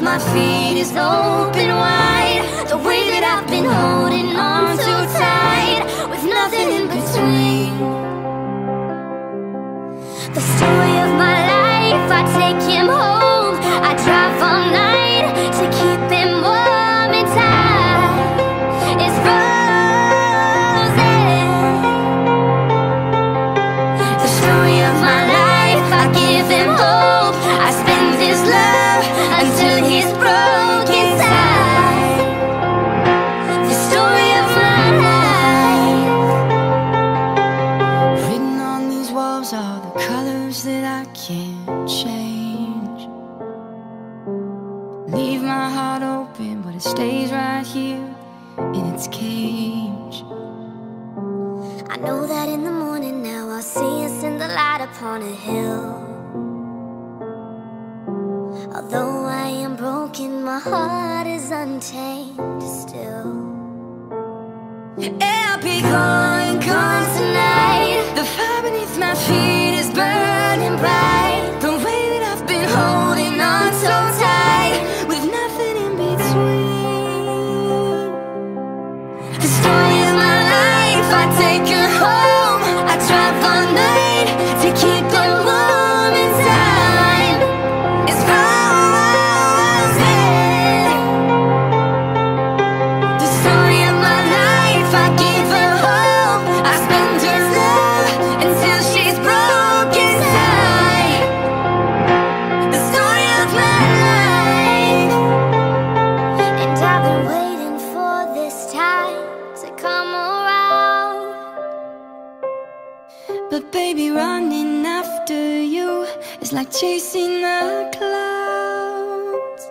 my feet is open wide The way that I've been holding on so tight With nothing in between The story of my life, I take him home. I drive all night stays right here in its cage I know that in the morning now I'll see us in the light upon a hill. Although I am broken, my heart is untamed still. I'll be gone, The story of my life, I take But baby, running after you is like chasing the clouds.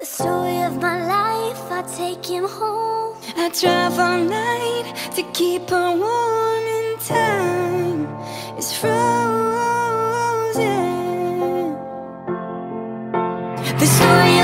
The story of my life, I take him home. I drive all night to keep her warm in time. It's frozen. The story